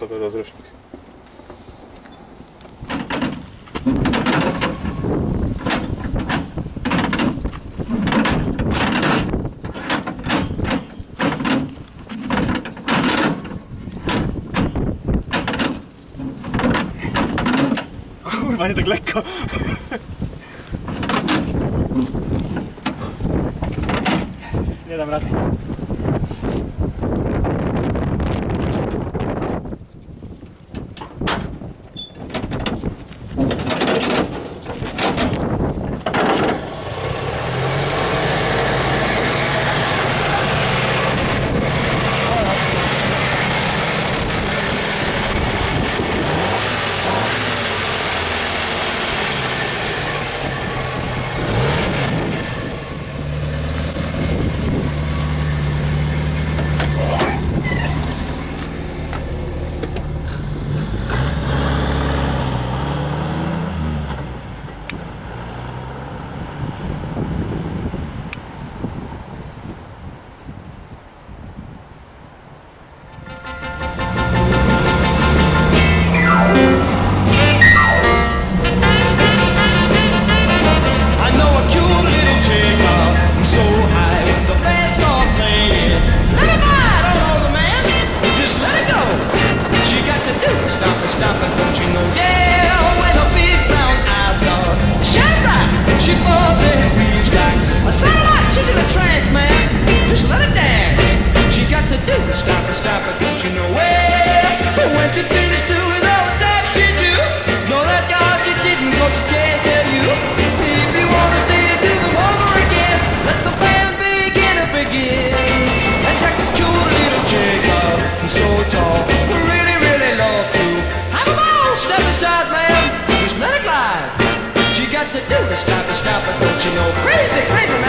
sobie rozrusznik. Kurwa, nie tak lekko. Nie dam rady. stop it, stop it, don't you know? Crazy, crazy.